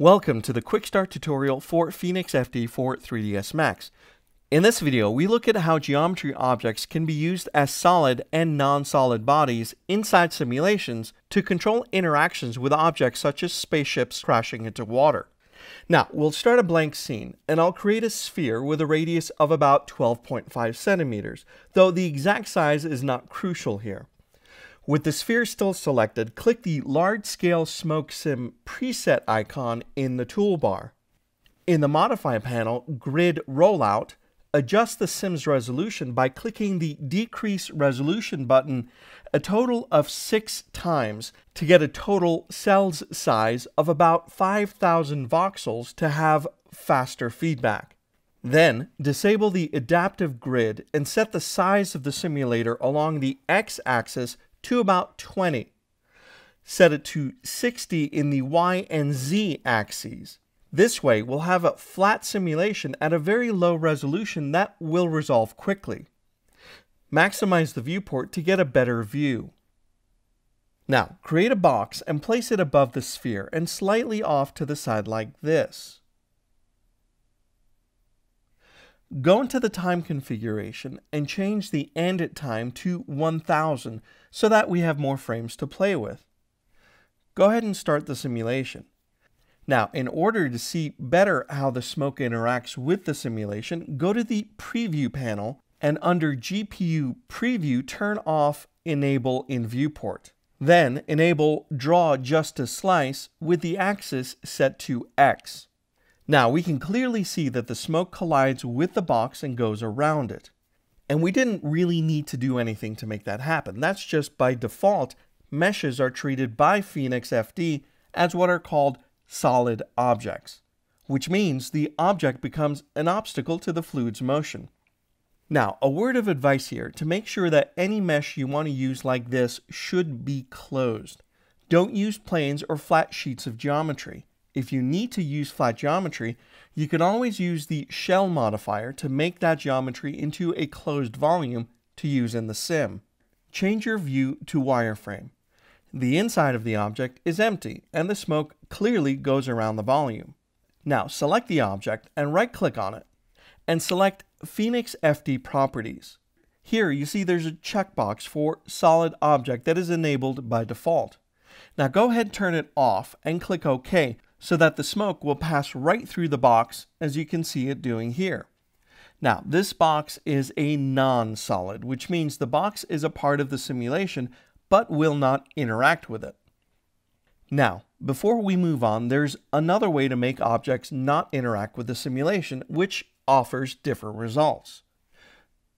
Welcome to the Quick Start tutorial for Phoenix FD for 3ds Max. In this video, we look at how geometry objects can be used as solid and non-solid bodies inside simulations to control interactions with objects such as spaceships crashing into water. Now, we'll start a blank scene, and I'll create a sphere with a radius of about 12.5 centimeters, though the exact size is not crucial here. With the sphere still selected, click the Large Scale Smoke Sim preset icon in the toolbar. In the Modify panel, Grid Rollout, adjust the sim's resolution by clicking the Decrease Resolution button a total of six times to get a total cells size of about 5,000 voxels to have faster feedback. Then, disable the adaptive grid and set the size of the simulator along the x-axis to about 20. Set it to 60 in the Y and Z axes. This way, we'll have a flat simulation at a very low resolution that will resolve quickly. Maximize the viewport to get a better view. Now, create a box and place it above the sphere and slightly off to the side like this. Go into the time configuration and change the end time to 1000 so that we have more frames to play with. Go ahead and start the simulation. Now, in order to see better how the smoke interacts with the simulation, go to the Preview panel and under GPU Preview, turn off Enable in Viewport. Then enable Draw Just a Slice with the axis set to X. Now we can clearly see that the smoke collides with the box and goes around it. And we didn't really need to do anything to make that happen. That's just by default, meshes are treated by Phoenix FD as what are called solid objects, which means the object becomes an obstacle to the fluid's motion. Now, a word of advice here to make sure that any mesh you want to use like this should be closed. Don't use planes or flat sheets of geometry. If you need to use flat geometry, you can always use the shell modifier to make that geometry into a closed volume to use in the sim. Change your view to wireframe. The inside of the object is empty and the smoke clearly goes around the volume. Now select the object and right click on it and select Phoenix FD Properties. Here you see there's a checkbox for solid object that is enabled by default. Now go ahead and turn it off and click OK so that the smoke will pass right through the box as you can see it doing here. Now, this box is a non-solid, which means the box is a part of the simulation but will not interact with it. Now, before we move on, there's another way to make objects not interact with the simulation, which offers different results.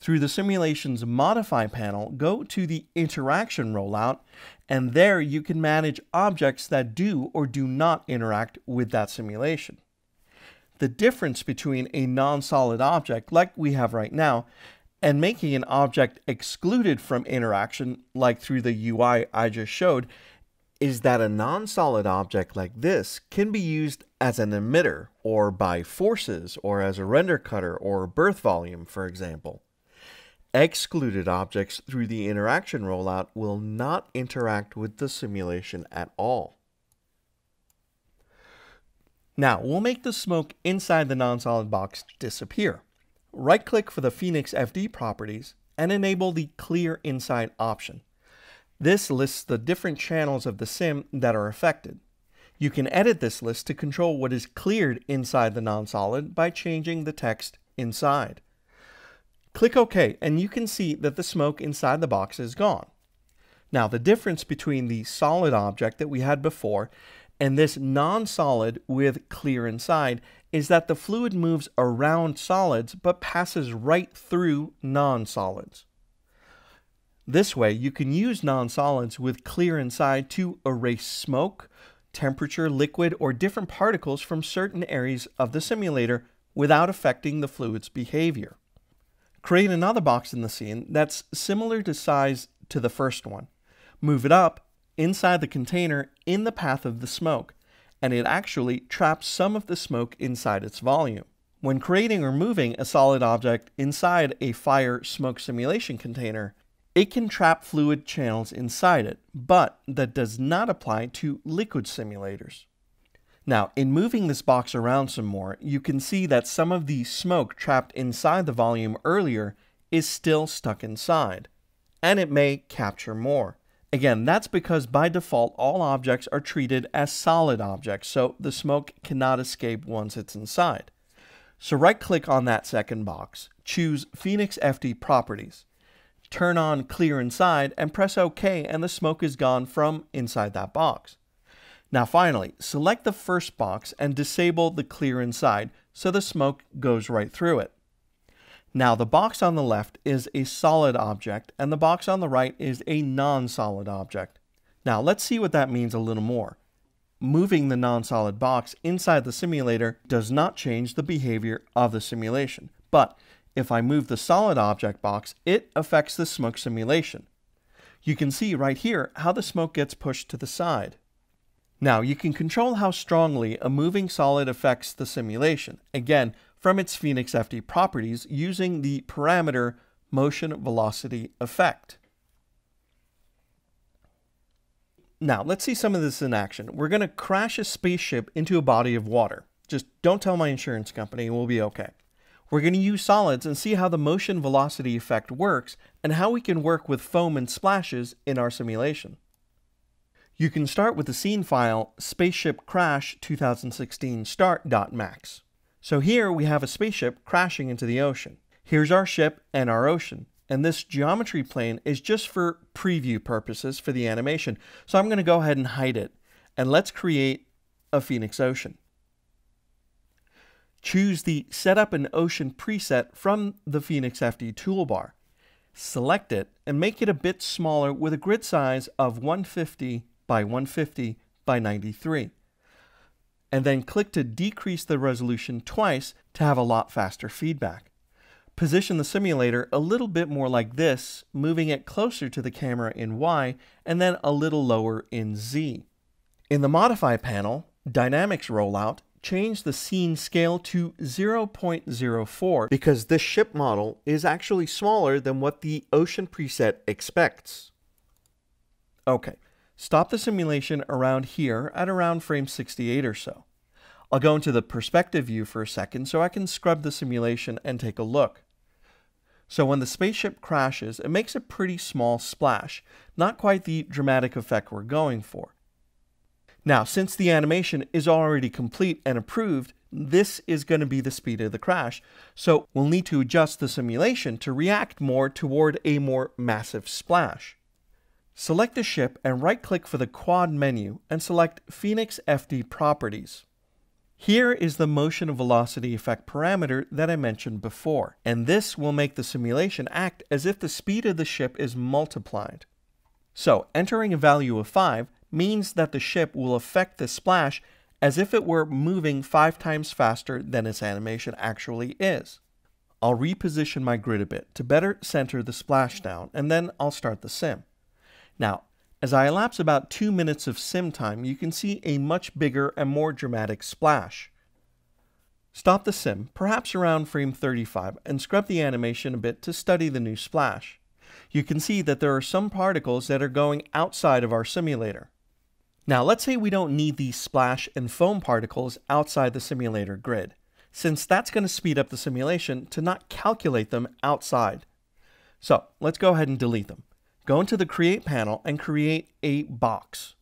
Through the simulation's Modify panel, go to the Interaction rollout, and there you can manage objects that do or do not interact with that simulation. The difference between a non-solid object, like we have right now, and making an object excluded from interaction, like through the UI I just showed, is that a non-solid object like this can be used as an emitter, or by forces, or as a render cutter, or birth volume, for example. Excluded objects through the interaction rollout will not interact with the simulation at all. Now, we'll make the smoke inside the non-solid box disappear. Right-click for the Phoenix FD properties and enable the Clear Inside option. This lists the different channels of the sim that are affected. You can edit this list to control what is cleared inside the non-solid by changing the text inside. Click OK and you can see that the smoke inside the box is gone. Now the difference between the solid object that we had before and this non-solid with clear inside is that the fluid moves around solids but passes right through non-solids. This way you can use non-solids with clear inside to erase smoke, temperature, liquid, or different particles from certain areas of the simulator without affecting the fluid's behavior. Create another box in the scene that's similar to size to the first one. Move it up inside the container in the path of the smoke, and it actually traps some of the smoke inside its volume. When creating or moving a solid object inside a fire smoke simulation container, it can trap fluid channels inside it, but that does not apply to liquid simulators. Now, in moving this box around some more, you can see that some of the smoke trapped inside the volume earlier is still stuck inside, and it may capture more. Again, that's because by default all objects are treated as solid objects, so the smoke cannot escape once it's inside. So right click on that second box, choose Phoenix FD Properties, turn on Clear Inside, and press OK and the smoke is gone from inside that box. Now finally, select the first box and disable the clear inside so the smoke goes right through it. Now the box on the left is a solid object and the box on the right is a non-solid object. Now let's see what that means a little more. Moving the non-solid box inside the simulator does not change the behavior of the simulation, but if I move the solid object box, it affects the smoke simulation. You can see right here how the smoke gets pushed to the side. Now, you can control how strongly a moving solid affects the simulation, again, from its Phoenix FD properties using the parameter motion velocity effect. Now, let's see some of this in action. We're going to crash a spaceship into a body of water. Just don't tell my insurance company we'll be okay. We're going to use solids and see how the motion velocity effect works and how we can work with foam and splashes in our simulation. You can start with the scene file spaceship crash 2016 start.max. So here we have a spaceship crashing into the ocean. Here's our ship and our ocean. And this geometry plane is just for preview purposes for the animation. So I'm going to go ahead and hide it. And let's create a Phoenix Ocean. Choose the Setup an Ocean preset from the Phoenix FD toolbar. Select it and make it a bit smaller with a grid size of 150 by 150 by 93. And then click to decrease the resolution twice to have a lot faster feedback. Position the simulator a little bit more like this, moving it closer to the camera in Y and then a little lower in Z. In the Modify panel, Dynamics Rollout, change the scene scale to 0.04 because this ship model is actually smaller than what the Ocean preset expects. Okay, Stop the simulation around here at around frame 68 or so. I'll go into the perspective view for a second so I can scrub the simulation and take a look. So when the spaceship crashes, it makes a pretty small splash, not quite the dramatic effect we're going for. Now, since the animation is already complete and approved, this is going to be the speed of the crash, so we'll need to adjust the simulation to react more toward a more massive splash. Select the ship and right-click for the quad menu and select Phoenix FD Properties. Here is the motion velocity effect parameter that I mentioned before, and this will make the simulation act as if the speed of the ship is multiplied. So, entering a value of 5 means that the ship will affect the splash as if it were moving 5 times faster than its animation actually is. I'll reposition my grid a bit to better center the splashdown, and then I'll start the sim. Now, as I elapse about two minutes of sim time, you can see a much bigger and more dramatic splash. Stop the sim, perhaps around frame 35, and scrub the animation a bit to study the new splash. You can see that there are some particles that are going outside of our simulator. Now let's say we don't need these splash and foam particles outside the simulator grid, since that's going to speed up the simulation to not calculate them outside. So let's go ahead and delete them. Go into the Create panel and create a box.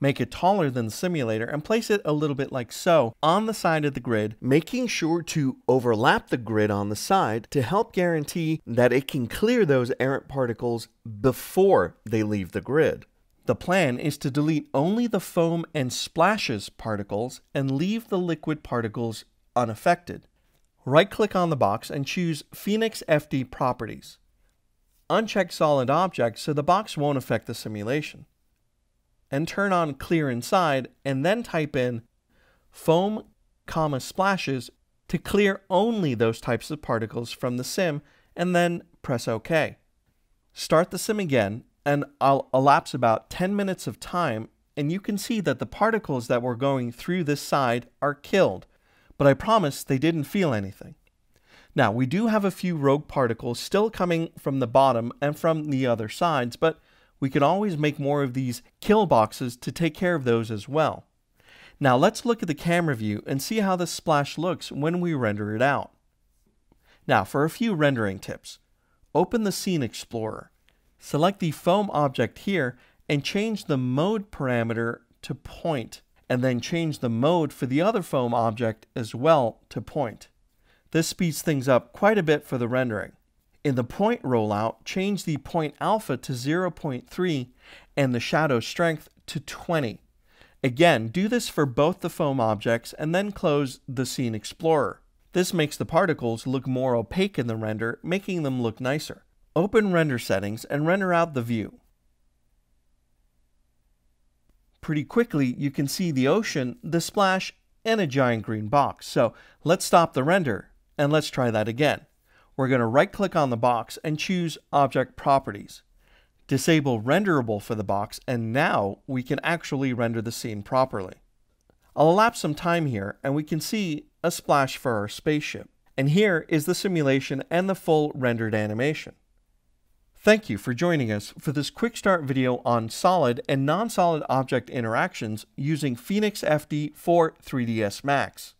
Make it taller than the simulator and place it a little bit like so on the side of the grid, making sure to overlap the grid on the side to help guarantee that it can clear those errant particles before they leave the grid. The plan is to delete only the foam and splashes particles and leave the liquid particles unaffected. Right click on the box and choose Phoenix FD Properties uncheck solid objects so the box won't affect the simulation. And turn on clear inside and then type in foam comma splashes to clear only those types of particles from the sim and then press OK. Start the sim again and I'll elapse about 10 minutes of time and you can see that the particles that were going through this side are killed, but I promise they didn't feel anything. Now, we do have a few rogue particles still coming from the bottom and from the other sides, but we can always make more of these kill boxes to take care of those as well. Now let's look at the camera view and see how this splash looks when we render it out. Now for a few rendering tips. Open the Scene Explorer. Select the foam object here and change the mode parameter to point, and then change the mode for the other foam object as well to point. This speeds things up quite a bit for the rendering. In the point rollout, change the point alpha to 0.3 and the shadow strength to 20. Again, do this for both the foam objects and then close the Scene Explorer. This makes the particles look more opaque in the render, making them look nicer. Open Render Settings and render out the view. Pretty quickly, you can see the ocean, the splash, and a giant green box. So let's stop the render and let's try that again. We're going to right click on the box and choose Object Properties. Disable Renderable for the box and now we can actually render the scene properly. I'll elapse some time here and we can see a splash for our spaceship. And here is the simulation and the full rendered animation. Thank you for joining us for this quick start video on solid and non-solid object interactions using Phoenix FD for 3ds Max.